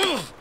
Oh.